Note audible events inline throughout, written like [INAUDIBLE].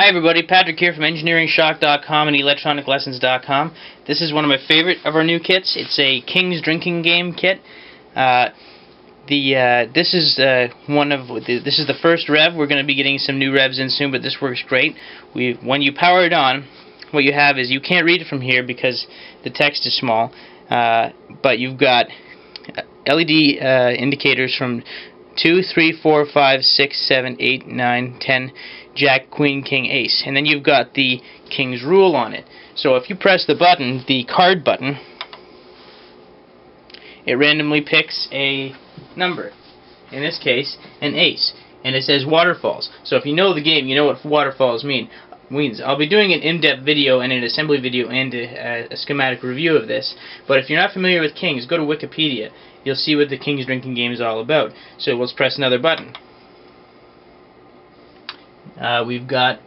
Hi everybody, Patrick here from EngineeringShock.com and ElectronicLessons.com. This is one of my favorite of our new kits. It's a King's Drinking Game kit. Uh, the uh, this is uh, one of the, this is the first rev. We're going to be getting some new revs in soon, but this works great. We when you power it on, what you have is you can't read it from here because the text is small, uh, but you've got LED uh, indicators from 2, 3, 4, 5, 6, 7, 8, 9, 10, Jack, Queen, King, Ace. And then you've got the King's Rule on it. So if you press the button, the card button, it randomly picks a number. In this case, an ace. And it says waterfalls. So if you know the game, you know what waterfalls mean. Means I'll be doing an in-depth video and an assembly video and a, a schematic review of this. But if you're not familiar with Kings, go to Wikipedia. You'll see what the King's Drinking Game is all about. So let's press another button uh, we've got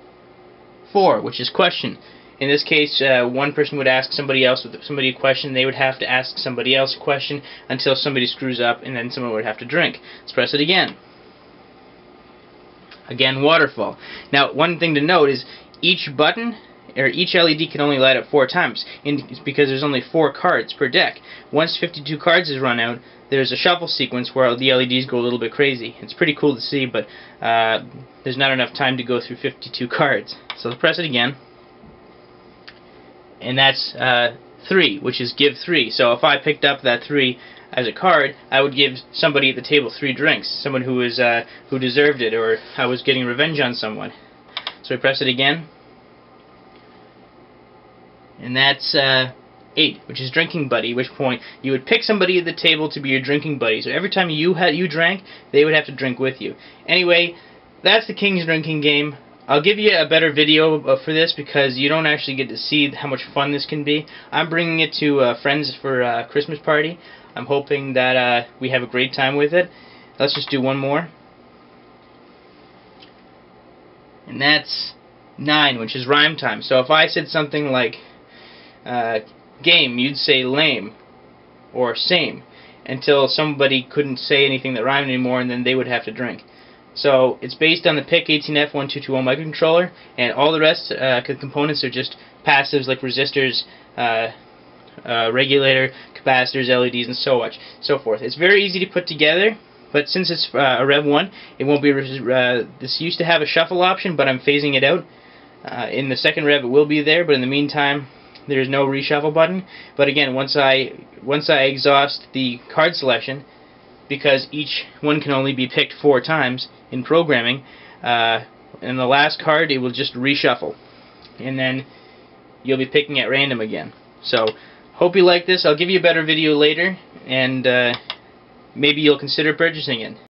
four, which is question. In this case, uh, one person would ask somebody else somebody a question. They would have to ask somebody else a question until somebody screws up, and then someone would have to drink. Let's press it again. Again, waterfall. Now, one thing to note is each button or each LED can only light up four times because there's only four cards per deck. Once 52 cards is run out, there's a shuffle sequence where the LEDs go a little bit crazy. It's pretty cool to see, but uh, there's not enough time to go through 52 [LAUGHS] cards. So let's press it again. And that's uh, 3, which is give 3. So if I picked up that 3 as a card, I would give somebody at the table 3 drinks. Someone who was uh, who deserved it, or I was getting revenge on someone. So we press it again and that's uh, 8, which is drinking buddy, which point you would pick somebody at the table to be your drinking buddy. So every time you had you drank, they would have to drink with you. Anyway, that's the King's Drinking Game. I'll give you a better video for this because you don't actually get to see how much fun this can be. I'm bringing it to uh, friends for a uh, Christmas party. I'm hoping that uh, we have a great time with it. Let's just do one more. And that's 9, which is rhyme time. So if I said something like uh, game, you'd say lame or same until somebody couldn't say anything that rhymed anymore and then they would have to drink. So it's based on the PIC18F1220 microcontroller and all the rest uh, components are just passives like resistors, uh, uh, regulator, capacitors, LEDs, and so much, so forth. It's very easy to put together, but since it's uh, a Rev 1, it won't be. Uh, this used to have a shuffle option, but I'm phasing it out. Uh, in the second Rev, it will be there, but in the meantime, there's no reshuffle button. But again, once I once I exhaust the card selection, because each one can only be picked four times in programming, uh, in the last card it will just reshuffle, and then you'll be picking at random again. So hope you like this. I'll give you a better video later, and uh, maybe you'll consider purchasing it.